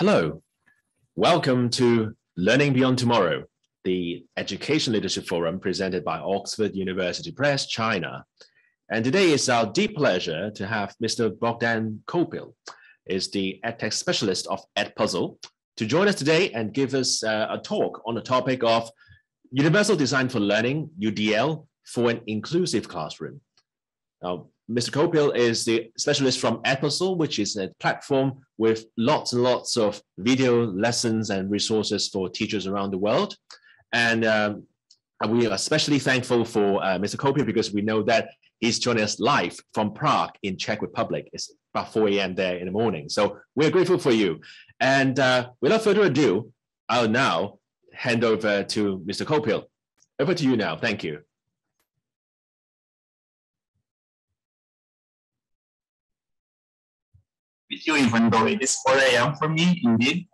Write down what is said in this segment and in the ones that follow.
Hello, welcome to Learning Beyond Tomorrow, the Education Leadership Forum presented by Oxford University Press, China. And today it's our deep pleasure to have Mr. Bogdan Copil, is the EdTech specialist of Edpuzzle, to join us today and give us uh, a talk on the topic of Universal Design for Learning, UDL, for an inclusive classroom. Now, Mr. Copil is the specialist from Edpuzzle, which is a platform with lots and lots of video lessons and resources for teachers around the world. And um, we are especially thankful for uh, Mr. Copil because we know that he's joining us live from Prague in Czech Republic. It's about 4 a.m. there in the morning. So we're grateful for you. And uh, without further ado, I'll now hand over to Mr. Copil. Over to you now. Thank you. With you, even though it is 4 a.m. for me, indeed.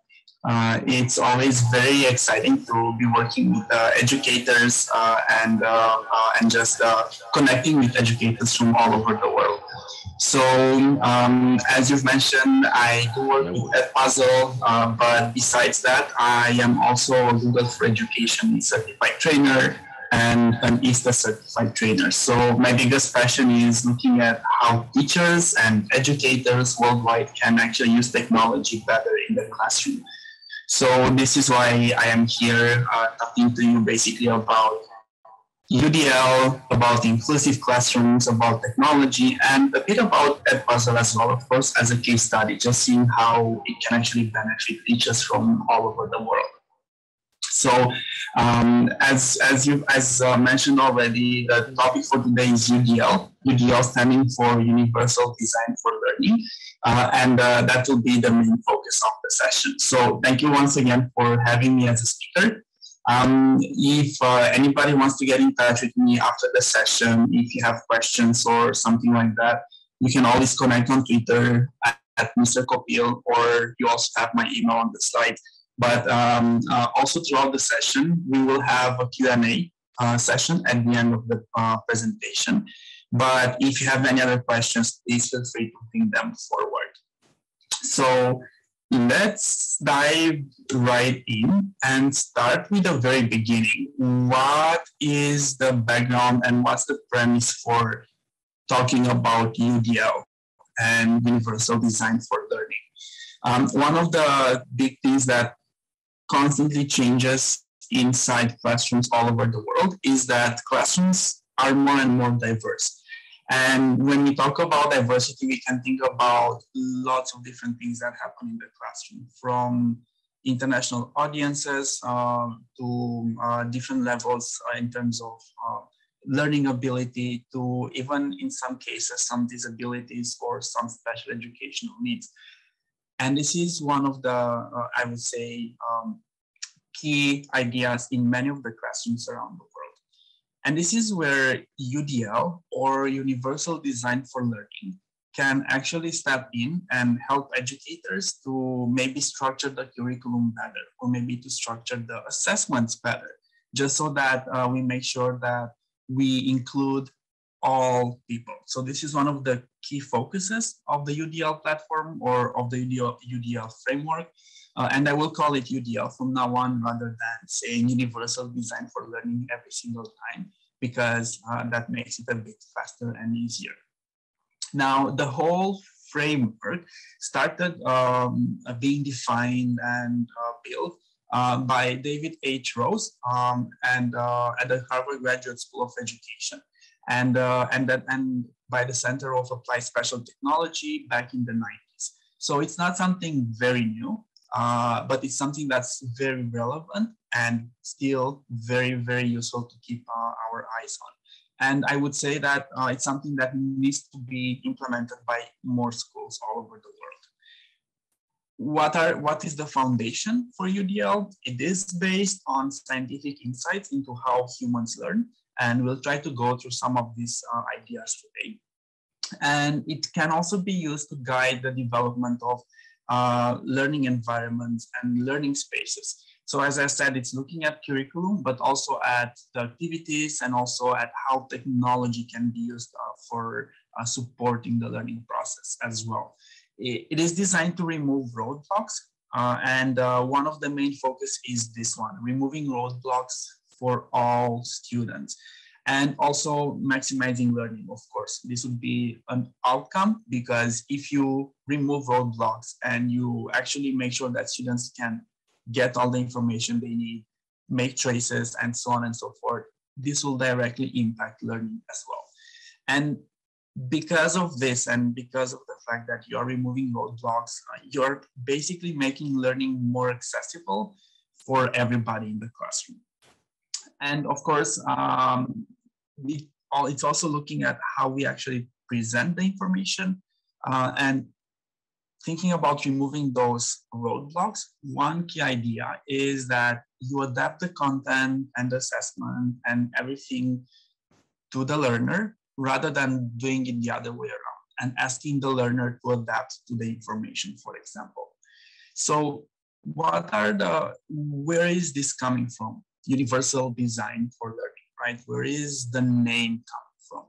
Uh, it's always very exciting to be working with uh, educators uh, and uh, uh, and just uh, connecting with educators from all over the world. So, um, as you've mentioned, I do work with Edpuzzle, but besides that, I am also a Google for Education certified trainer and an ISTE certified trainer. So my biggest passion is looking at how teachers and educators worldwide can actually use technology better in the classroom. So this is why I am here uh, talking to you basically about UDL, about inclusive classrooms, about technology, and a bit about Edpuzzle as well, of course, as a case study, just seeing how it can actually benefit teachers from all over the world. So um, as as you as uh, mentioned already, the topic for today is UDL. UDL standing for Universal Design for Learning, uh, and uh, that will be the main focus of the session. So thank you once again for having me as a speaker. Um, if uh, anybody wants to get in touch with me after the session, if you have questions or something like that, you can always connect on Twitter at, at Mr. Copil, or you also have my email on the slide. But um, uh, also throughout the session, we will have a Q&A uh, session at the end of the uh, presentation. But if you have any other questions, please feel free to bring them forward. So let's dive right in and start with the very beginning. What is the background and what's the premise for talking about UDL and Universal Design for Learning? Um, one of the big things that constantly changes inside classrooms all over the world is that classrooms are more and more diverse. And when we talk about diversity, we can think about lots of different things that happen in the classroom, from international audiences uh, to uh, different levels uh, in terms of uh, learning ability to even in some cases some disabilities or some special educational needs and this is one of the, uh, I would say, um, key ideas in many of the classrooms around the world. And this is where UDL or Universal Design for Learning can actually step in and help educators to maybe structure the curriculum better or maybe to structure the assessments better, just so that uh, we make sure that we include all people. So this is one of the key focuses of the UDL platform or of the UDL, UDL framework. Uh, and I will call it UDL from now on rather than saying universal design for learning every single time because uh, that makes it a bit faster and easier. Now, the whole framework started um, being defined and uh, built uh, by David H. Rose um, and uh, at the Harvard Graduate School of Education and uh, and that and by the Center of Applied Special Technology back in the 90s. So it's not something very new, uh, but it's something that's very relevant and still very very useful to keep uh, our eyes on. And I would say that uh, it's something that needs to be implemented by more schools all over the world. What are what is the foundation for UDL? It is based on scientific insights into how humans learn and we'll try to go through some of these uh, ideas today. And it can also be used to guide the development of uh, learning environments and learning spaces. So as I said, it's looking at curriculum, but also at the activities and also at how technology can be used uh, for uh, supporting the learning process as well. It, is designed to remove roadblocks Uh, and uh, one of the main focus is this one, removing roadblocks for all students and also maximizing learning, of course. This would be an outcome because if you remove roadblocks and you actually make sure that students can get all the information they need, make choices, and so on and so forth, this will directly impact learning as well. And because of this and because of the fact that you're removing roadblocks, you're basically making learning more accessible for everybody in the classroom. And of course, um, we all, it's also looking at how we actually present the information uh, and thinking about removing those roadblocks. One key idea is that you adapt the content and assessment and everything to the learner rather than doing it the other way around and asking the learner to adapt to the information, for example. So what are the, where is this coming from? Universal design for learning, right? Where is the name coming from?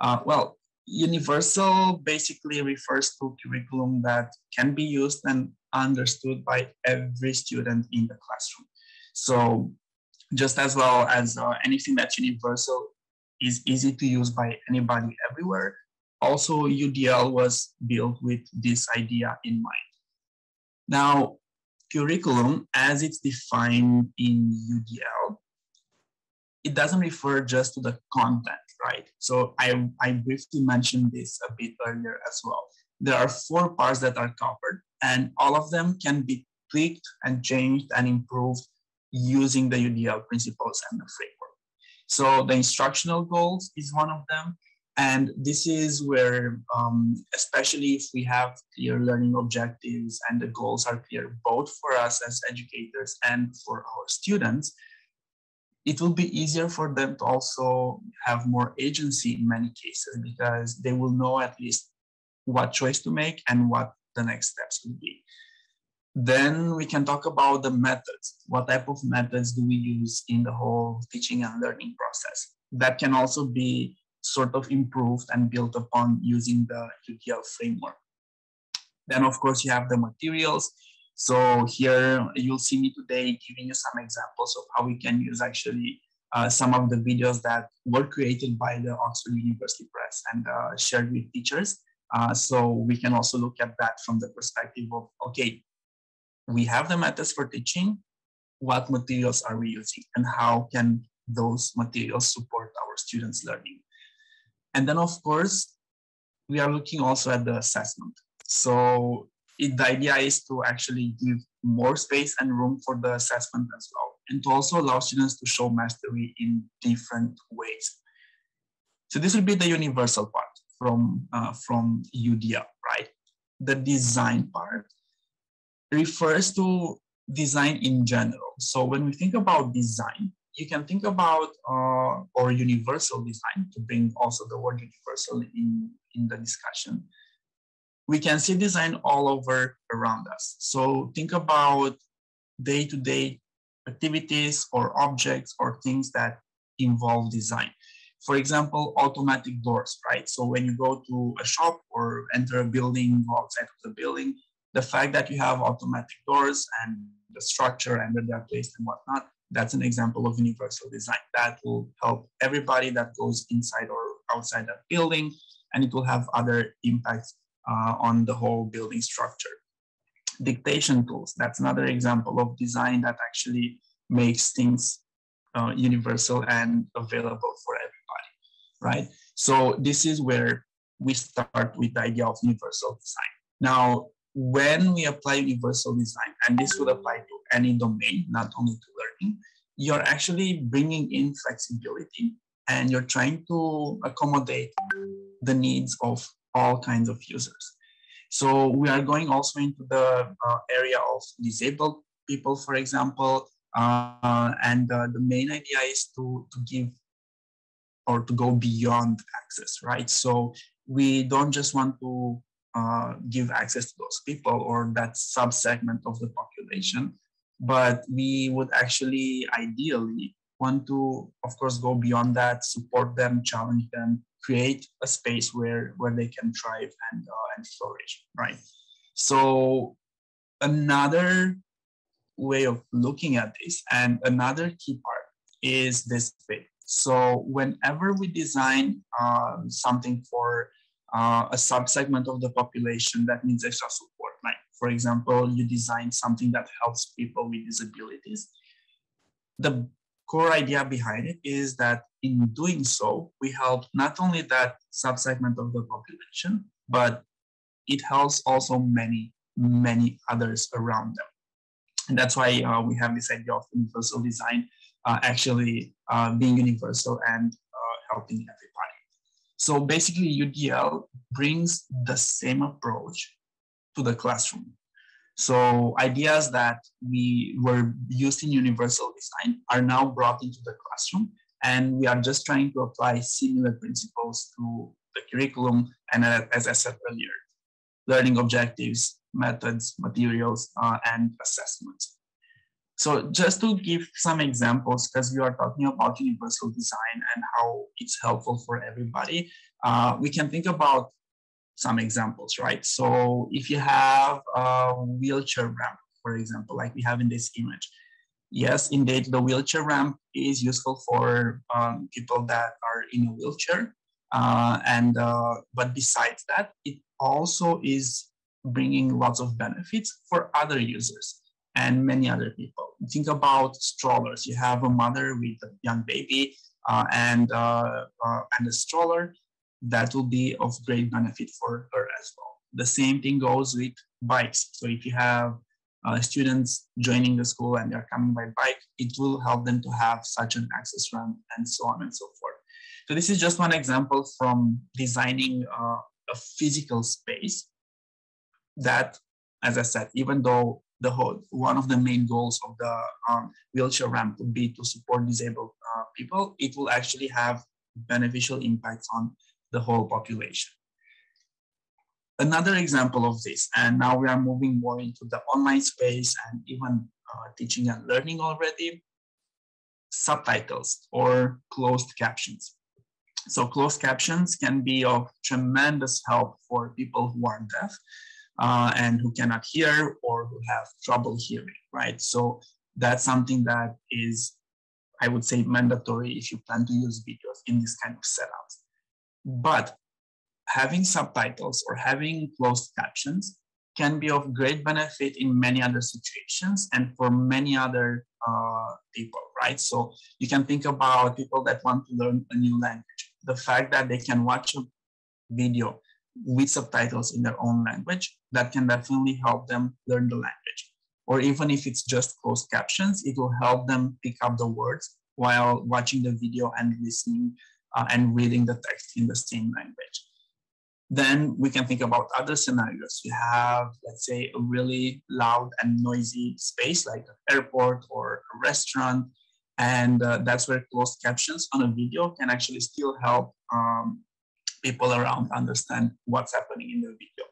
Uh, well, universal basically refers to curriculum that can be used and understood by every student in the classroom. So just as well as uh, anything that's universal is easy to use by anybody everywhere. Also, UDL was built with this idea in mind. Now, curriculum, as it's defined in UDL, it doesn't refer just to the content, right? So I, I briefly mentioned this a bit earlier as well. There are four parts that are covered, and all of them can be tweaked and changed and improved using the UDL principles and the framework. So the instructional goals is one of them. And this is where, um, especially if we have clear learning objectives and the goals are clear both for us as educators and for our students, it will be easier for them to also have more agency in many cases because they will know at least what choice to make and what the next steps will be. Then we can talk about the methods. What type of methods do we use in the whole teaching and learning process? That can also be sort of improved and built upon using the UDL framework. Then, of course, you have the materials. So here you'll see me today giving you some examples of how we can use actually uh, some of the videos that were created by the Oxford University Press and uh, shared with teachers. Uh, so we can also look at that from the perspective of, okay, we have the methods for teaching. What materials are we using and how can those materials support our students' learning? And then, of course, we are looking also at the assessment. So it, the idea is to actually give more space and room for the assessment as well, and to also allow students to show mastery in different ways. So this will be the universal part from, uh, from UDL, right? The design part refers to design in general. So when we think about design, you can think about uh, or universal design to bring also the word universal in, in the discussion. We can see design all over around us. So think about day-to-day activities or objects or things that involve design. For example, automatic doors, right? So when you go to a shop or enter a building, go outside of the building, the fact that you have automatic doors and the structure and where they're placed and whatnot, that's an example of universal design. That will help everybody that goes inside or outside that building, and it will have other impacts uh, on the whole building structure. Dictation tools, that's another example of design that actually makes things uh, universal and available for everybody, right? So this is where we start with the idea of universal design. Now, when we apply universal design, and this would apply to any domain, not only to learning, you're actually bringing in flexibility and you're trying to accommodate the needs of all kinds of users. So we are going also into the uh, area of disabled people, for example, uh, and uh, the main idea is to, to give or to go beyond access, right? So we don't just want to uh, give access to those people or that subsegment of the population. But we would actually ideally want to, of course, go beyond that, support them, challenge them, create a space where, where they can thrive and, uh, and flourish, right? So another way of looking at this and another key part is this bit. So whenever we design um, something for uh, a subsegment of the population that needs extra support, like for example, you design something that helps people with disabilities, the core idea behind it is that in doing so, we help not only that subsegment of the population, but it helps also many, many others around them. And that's why uh, we have this idea of universal design uh, actually uh, being universal and uh, helping everybody. So basically, UDL brings the same approach to the classroom. So ideas that we were used in universal design are now brought into the classroom, and we are just trying to apply similar principles to the curriculum and uh, as I said earlier, learning objectives, methods, materials, uh, and assessments. So just to give some examples, because we are talking about universal design and how it's helpful for everybody, uh, we can think about some examples, right? So if you have a wheelchair ramp, for example, like we have in this image, yes, indeed, the wheelchair ramp is useful for um, people that are in a wheelchair. Uh, and uh, but besides that, it also is bringing lots of benefits for other users and many other people. Think about strollers. You have a mother with a young baby uh, and uh, uh, and a stroller that will be of great benefit for her as well. The same thing goes with bikes. So if you have uh, students joining the school and they're coming by bike, it will help them to have such an access ramp and so on and so forth. So this is just one example from designing uh, a physical space that, as I said, even though the whole, one of the main goals of the um, wheelchair ramp would be to support disabled uh, people, it will actually have beneficial impacts on the whole population. Another example of this, and now we are moving more into the online space and even uh, teaching and learning already, subtitles or closed captions. So closed captions can be of tremendous help for people who are deaf uh, and who cannot hear or who have trouble hearing, right? So that's something that is, I would say, mandatory if you plan to use videos in this kind of setups. But having subtitles or having closed captions can be of great benefit in many other situations and for many other uh, people, right? So you can think about people that want to learn a new language. The fact that they can watch a video with subtitles in their own language, that can definitely help them learn the language. Or even if it's just closed captions, it will help them pick up the words while watching the video and listening uh, and reading the text in the same language. Then we can think about other scenarios. You have, let's say, a really loud and noisy space like an airport or a restaurant. And uh, that's where closed captions on a video can actually still help um, people around understand what's happening in the video.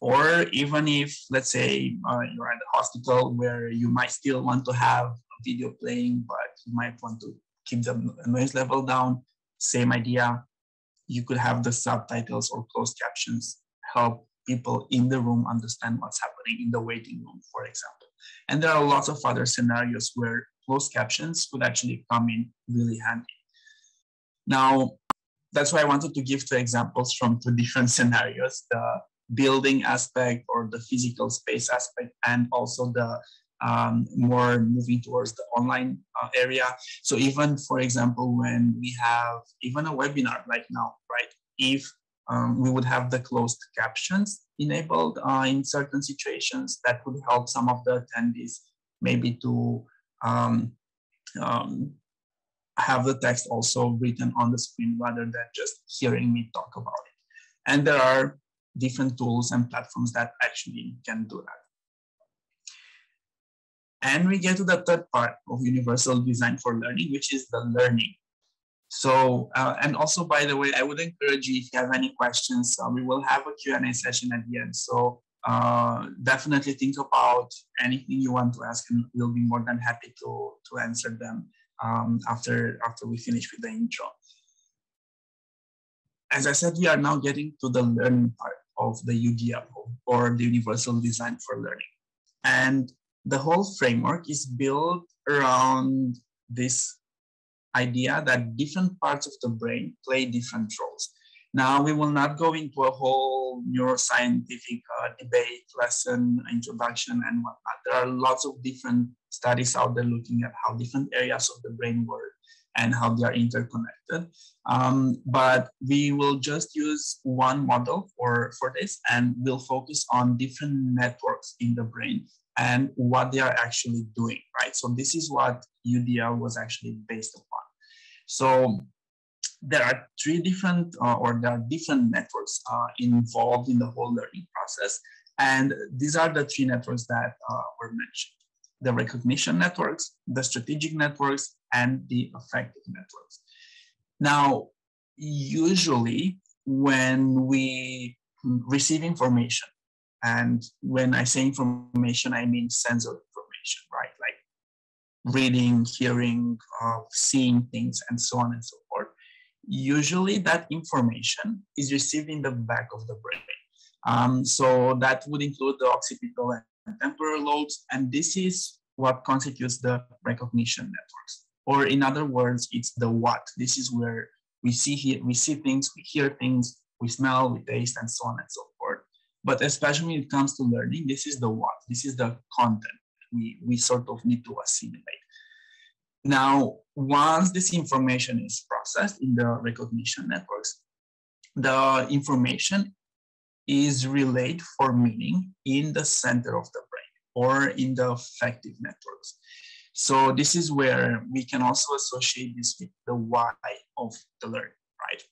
Or even if, let's say, uh, you're at the hospital where you might still want to have a video playing, but you might want to keep the noise level down, same idea. You could have the subtitles or closed captions help people in the room understand what's happening in the waiting room, for example. And there are lots of other scenarios where closed captions could actually come in really handy. Now, that's why I wanted to give two examples from two different scenarios, the building aspect or the physical space aspect, and also the um, more moving towards the online uh, area. So even, for example, when we have even a webinar like now, right? If um, we would have the closed captions enabled uh, in certain situations, that would help some of the attendees maybe to um, um, have the text also written on the screen rather than just hearing me talk about it. And there are different tools and platforms that actually can do that. And we get to the third part of universal design for learning, which is the learning. So, uh, and also, by the way, I would encourage you if you have any questions, uh, we will have a Q&A session at the end. So uh, definitely think about anything you want to ask and we'll be more than happy to, to answer them um, after, after we finish with the intro. As I said, we are now getting to the learning part of the UDL or the Universal Design for Learning. And the whole framework is built around this idea that different parts of the brain play different roles. Now, we will not go into a whole neuroscientific uh, debate, lesson, introduction, and whatnot. There are lots of different studies out there looking at how different areas of the brain work and how they are interconnected. Um, but we will just use one model for, for this and we'll focus on different networks in the brain and what they are actually doing, right? So this is what UDL was actually based upon. So there are three different, uh, or there are different networks uh, involved in the whole learning process. And these are the three networks that uh, were mentioned. The recognition networks, the strategic networks, and the affective networks. Now, usually when we receive information, and when I say information, I mean sensory information, right? Like reading, hearing, uh, seeing things, and so on and so forth. Usually, that information is received in the back of the brain. Um, so that would include the occipital and temporal lobes, and this is what constitutes the recognition networks. Or in other words, it's the what. This is where we see here, we see things, we hear things, we smell, we taste, and so on and so forth. But especially when it comes to learning, this is the what, this is the content we, we sort of need to assimilate. Now, once this information is processed in the recognition networks, the information is relayed for meaning in the center of the brain or in the affective networks. So this is where we can also associate this with the why of the learning, right?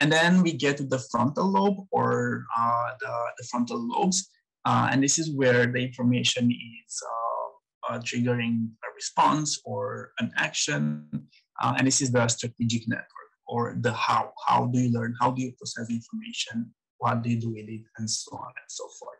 And then we get to the frontal lobe or uh, the, the, frontal lobes. Uh, and this is where the information is uh, uh triggering a response or an action. Uh, and this is the strategic network or the how. How do you learn? How do you process information? What do you do with it? And so on and so forth.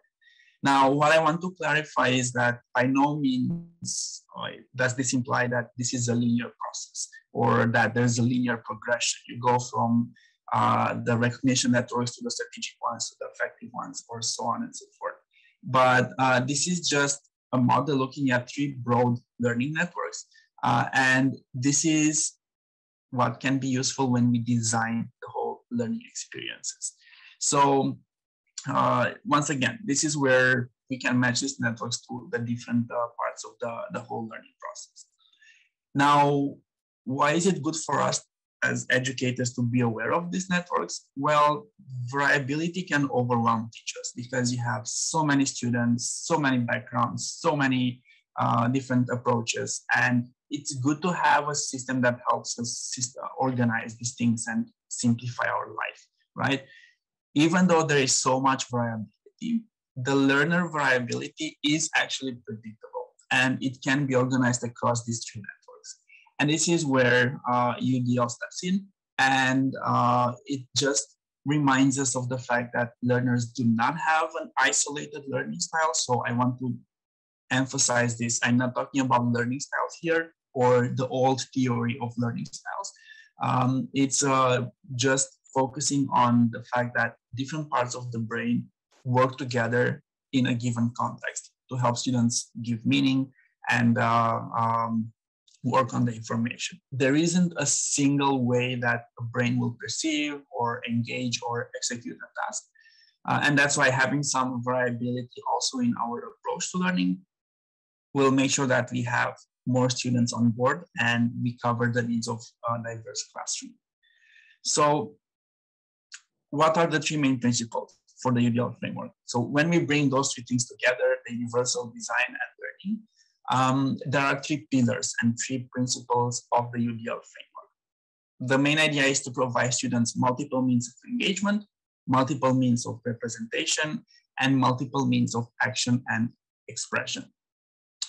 Now, what I want to clarify is that by no means uh, does this imply that this is a linear process or that there's a linear progression. You go from uh, the recognition networks to the strategic ones to the affective ones, or so on and so forth. But uh, this is just a model looking at three broad learning networks. Uh, and this is what can be useful when we design the whole learning experiences. So uh, once again, this is where we can match these networks to the different uh, parts of the, the whole learning process. Now, why is it good for us as educators to be aware of these networks? Well, variability can overwhelm teachers because you have so many students, so many backgrounds, so many uh, different approaches. And it's good to have a system that helps us organize these things and simplify our life, right? Even though there is so much variability, the learner variability is actually predictable and it can be organized across these three networks. And this is where uh, UDL steps in. And uh, it just reminds us of the fact that learners do not have an isolated learning style. So I want to emphasize this. I'm not talking about learning styles here or the old theory of learning styles. Um, it's uh, just focusing on the fact that different parts of the brain work together in a given context to help students give meaning and uh, um, work on the information. There isn't a single way that a brain will perceive or engage or execute a task. Uh, and that's why having some variability also in our approach to learning will make sure that we have more students on board and we cover the needs of a diverse classroom. So what are the three main principles for the UDL framework? So when we bring those three things together, the universal design and learning, um, there are three pillars and three principles of the UDL framework. The main idea is to provide students multiple means of engagement, multiple means of representation, and multiple means of action and expression.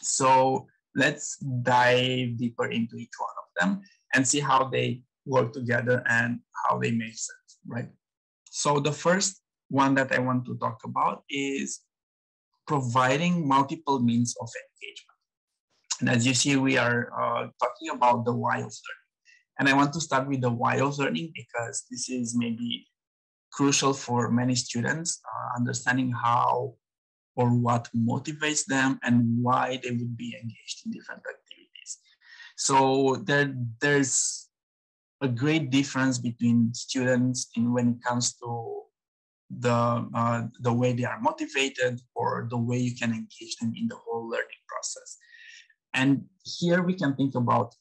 So let's dive deeper into each one of them and see how they work together and how they make sense, right? So the first one that I want to talk about is providing multiple means of engagement. And as you see, we are uh, talking about the why of learning. And I want to start with the why of learning because this is maybe crucial for many students, uh, understanding how or what motivates them and why they would be engaged in different activities. So there, there's a great difference between students in when it comes to the uh, the way they are motivated or the way you can engage them in the whole learning process. And here we can think about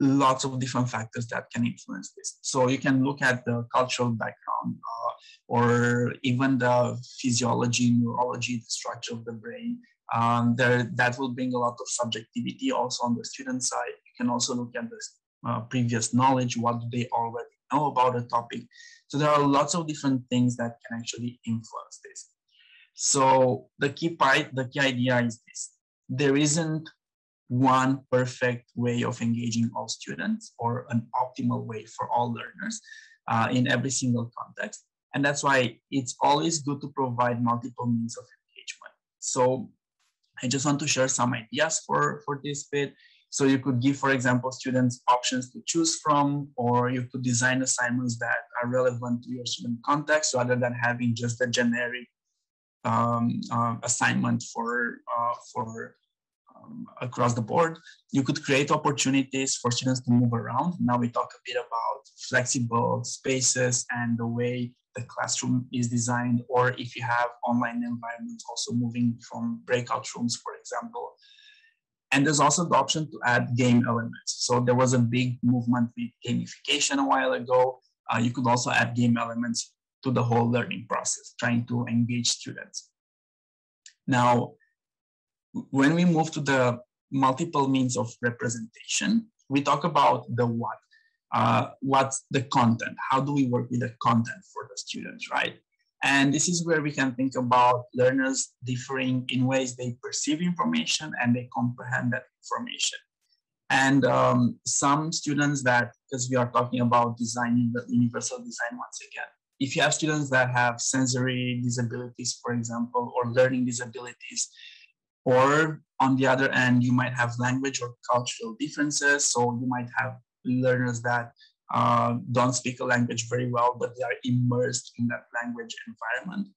lots of different factors that can influence this. So you can look at the cultural background uh, or even the physiology, neurology, the structure of the brain. Um, there, that will bring a lot of subjectivity also on the student side. You can also look at the uh, previous knowledge, what do they already know about a topic. So there are lots of different things that can actually influence this. So the key part, the key idea is this. There isn't one perfect way of engaging all students or an optimal way for all learners uh, in every single context. And that's why it's always good to provide multiple means of engagement. So I just want to share some ideas for, for this bit. So you could give, for example, students options to choose from, or you could design assignments that are relevant to your student context rather than having just a generic um, uh, assignment for, uh, for across the board. You could create opportunities for students to move around. Now we talk a bit about flexible spaces and the way the classroom is designed, or if you have online environments, also moving from breakout rooms, for example. And there's also the option to add game elements. So there was a big movement with gamification a while ago. Uh, you could also add game elements to the whole learning process, trying to engage students. Now, when we move to the multiple means of representation, we talk about the what. Uh, what's the content? How do we work with the content for the students, right? And this is where we can think about learners differing in ways they perceive information and they comprehend that information. And um, some students that, because we are talking about designing the universal design once again, if you have students that have sensory disabilities, for example, or learning disabilities, or on the other end, you might have language or cultural differences. So you might have learners that uh, don't speak a language very well, but they are immersed in that language environment.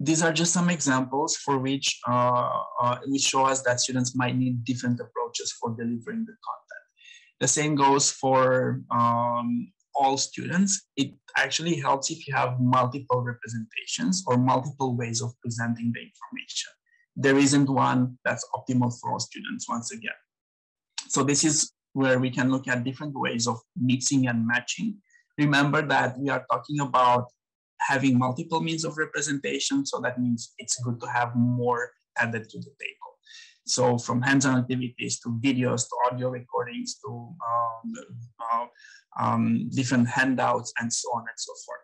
These are just some examples for which uh, uh, which show us that students might need different approaches for delivering the content. The same goes for um, all students. It actually helps if you have multiple representations or multiple ways of presenting the information there isn't one that's optimal for all students once again. So this is where we can look at different ways of mixing and matching. Remember that we are talking about having multiple means of representation. So that means it's good to have more added to the table. So from hands-on activities to videos to audio recordings to um, uh, um, different handouts and so on and so forth.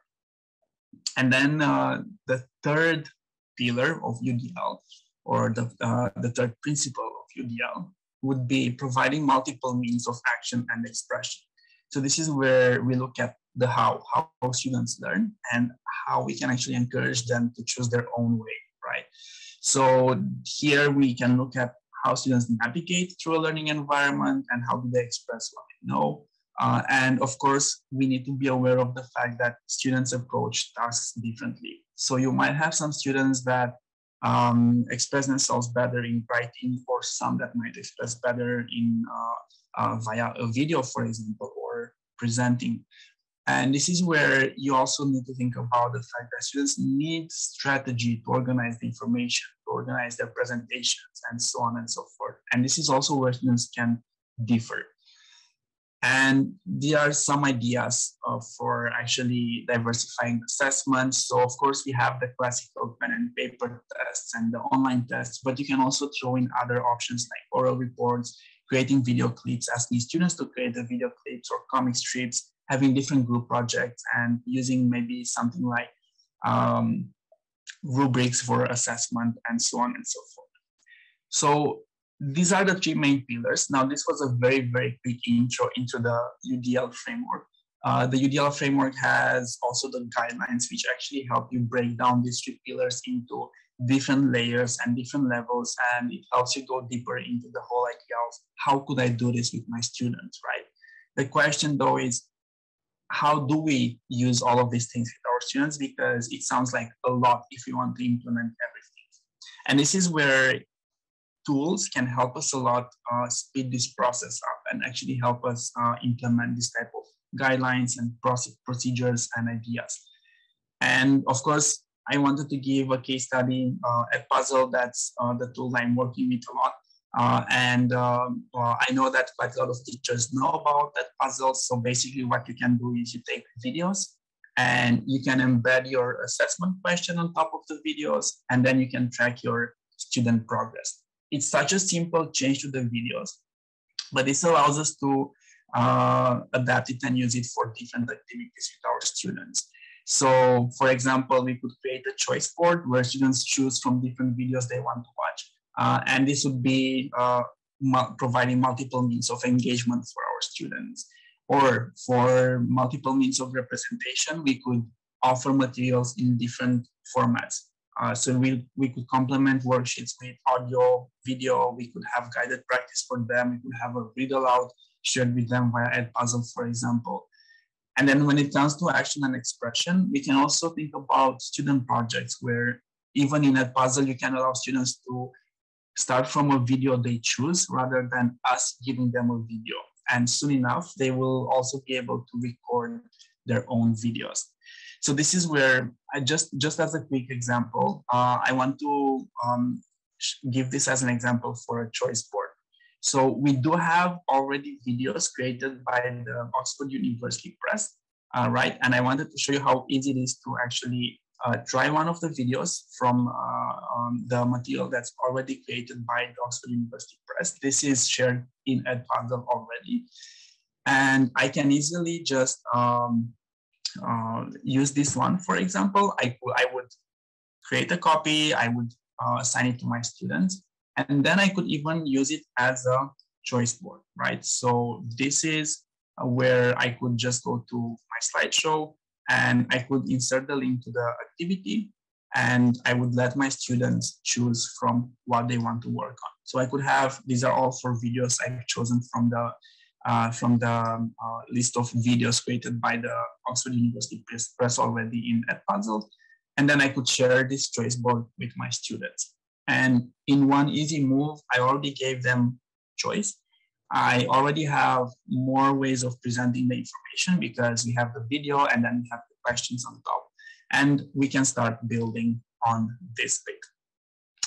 And then uh, the third pillar of UDL or the, uh, the third principle of UDL would be providing multiple means of action and expression. So this is where we look at the how, how students learn and how we can actually encourage them to choose their own way, right? So here we can look at how students navigate through a learning environment and how do they express what they know. Uh, and of course, we need to be aware of the fact that students approach tasks differently. So you might have some students that um, express themselves better in writing or some that might express better in uh, uh, via a video, for example, or presenting. And this is where you also need to think about the fact that students need strategy to organize the information, to organize their presentations, and so on and so forth. And this is also where students can differ. And there are some ideas uh, for actually diversifying assessments. So of course we have the classical open and paper tests and the online tests, but you can also throw in other options like oral reports, creating video clips, asking students to create the video clips or comic strips, having different group projects and using maybe something like um, rubrics for assessment and so on and so forth. So these are the three main pillars. Now, this was a very, very quick intro into the UDL framework. Uh, the UDL framework has also the guidelines which actually help you break down these three pillars into different layers and different levels, and it helps you go deeper into the whole idea of how could I do this with my students, right? The question though is, how do we use all of these things with our students? Because it sounds like a lot if we want to implement everything. And this is where tools can help us a lot uh, speed this process up and actually help us uh, implement this type of guidelines and procedures and ideas. And of course, I wanted to give a case study uh, puzzle That's uh, the tool I'm working with a lot. Uh, and um, I know that quite a lot of teachers know about that puzzle. So basically what you can do is you take videos and you can embed your assessment question on top of the videos, and then you can track your student progress. It's such a simple change to the videos, but this allows us to uh, adapt it and use it for different activities with our students. So for example, we could create a choice board where students choose from different videos they want to watch. Uh, and this would be uh, providing multiple means of engagement for our students. Or for multiple means of representation, we could offer materials in different formats. Uh, so we, we could complement worksheets with audio, video, we could have guided practice for them, we could have a read aloud shared with them via Edpuzzle, for example. And then when it comes to action and expression, we can also think about student projects where even in Edpuzzle, you can allow students to start from a video they choose rather than us giving them a video. And soon enough, they will also be able to record their own videos. So this is where I just, just as a quick example, uh, I want to um, give this as an example for a choice board. So we do have already videos created by the Oxford University Press, uh, right? And I wanted to show you how easy it is to actually uh, try one of the videos from uh, um, the material that's already created by the Oxford University Press. This is shared in Edpuzzle already. And I can easily just um, use this one. For example, I, I would create a copy, I would uh, assign it to my students, and then I could even use it as a choice board, right? So this is where I could just go to my slideshow and I could insert the link to the activity and I would let my students choose from what they want to work on. So I could have, these are all for videos I've chosen from the uh, from the uh, list of videos created by the Oxford University Press, Press already in Edpuzzle. And then I could share this choice board with my students. And in one easy move, I already gave them choice. I already have more ways of presenting the information because we have the video and then we have the questions on top. And we can start building on this bit.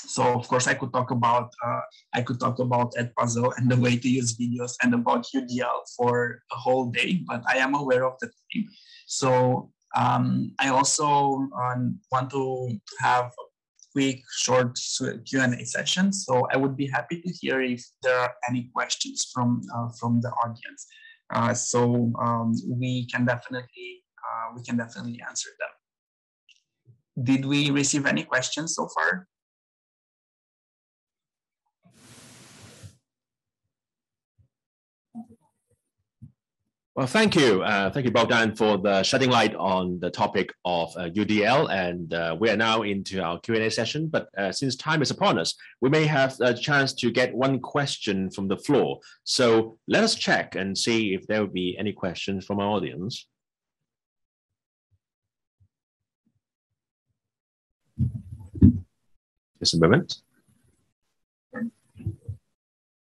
So of course I could talk about uh, I could talk about Edpuzzle and the way to use videos and about UDL for a whole day, but I am aware of the time. So um, I also um, want to have a quick, short Q&A session. So I would be happy to hear if there are any questions from, uh, from the audience. Uh, so um, we can definitely, uh, we can definitely answer them. Did we receive any questions so far? Well, thank you. Uh, thank you, Bogdan, for the shedding light on the topic of uh, UDL. And uh, we are now into our Q&A session. But uh, since time is upon us, we may have a chance to get one question from the floor. So let us check and see if there will be any questions from our audience. Just a moment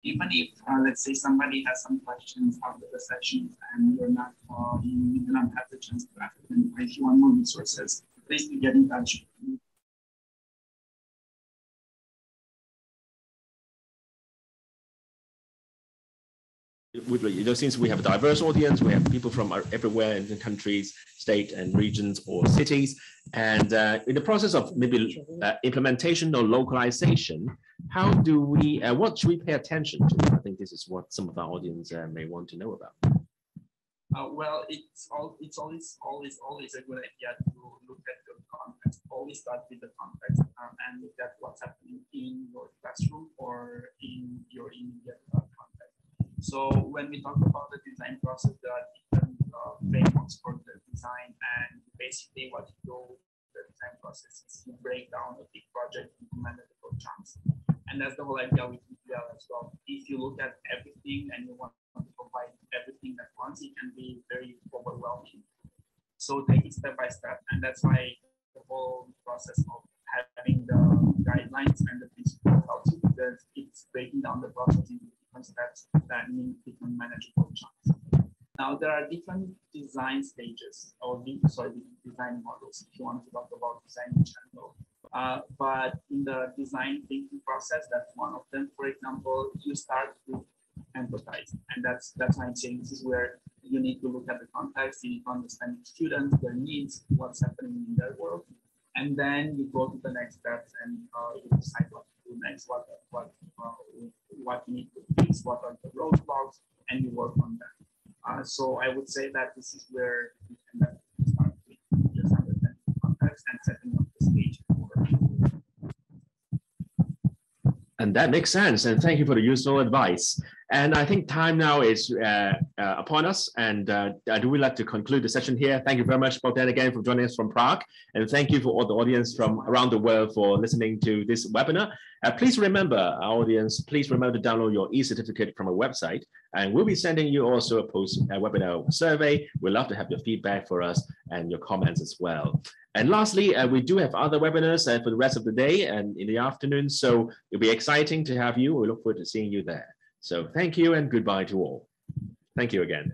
even if uh, let's say somebody has some questions after the sessions and you're not uh, you do not have the chance to ask them if you want more resources please do get in touch you know, since we have a diverse audience, we have people from everywhere in the countries, state and regions or cities. And uh, in the process of maybe uh, implementation or localization, how do we, uh, what should we pay attention to? I think this is what some of our audience uh, may want to know about. Uh, well, it's all, it's always, always, always a good idea to look at the context. Always start with the context uh, and look at what's happening in your classroom or in your immediate so when we talk about the design process, there are different uh, frameworks for the design, and basically what you do the design process is you break down a big project into manageable chunks, and that's the whole idea with UDL as well. If you look at everything and you want to provide everything at once, it can be very overwhelming. So take it step by step, and that's why the whole process of having the guidelines and the principles also because it's breaking down the process into that mean different manageable chunks. Now there are different design stages or sorry, design models if you want to talk about design in general. Uh, but in the design thinking process, that's one of them. For example, you start with empathize, and that's that's why I'm saying this is where you need to look at the context, you need to understand students, their needs, what's happening in their world, and then you go to the next steps and uh, you decide what to do next, what what uh, what you need to what are the roadblocks, and you work on that. Uh, so I would say that this is where you just understanding context and setting up the stage And that makes sense. And thank you for the useful advice. And I think time now is uh, uh, upon us. And uh, I do would like to conclude the session here. Thank you very much, Bogdan, again for joining us from Prague. And thank you for all the audience from around the world for listening to this webinar. Uh, please remember, our audience, please remember to download your e-certificate from our website. And we'll be sending you also a post-webinar survey. We'd love to have your feedback for us and your comments as well. And lastly, uh, we do have other webinars uh, for the rest of the day and in the afternoon. So it'll be exciting to have you. We look forward to seeing you there. So thank you and goodbye to all. Thank you again.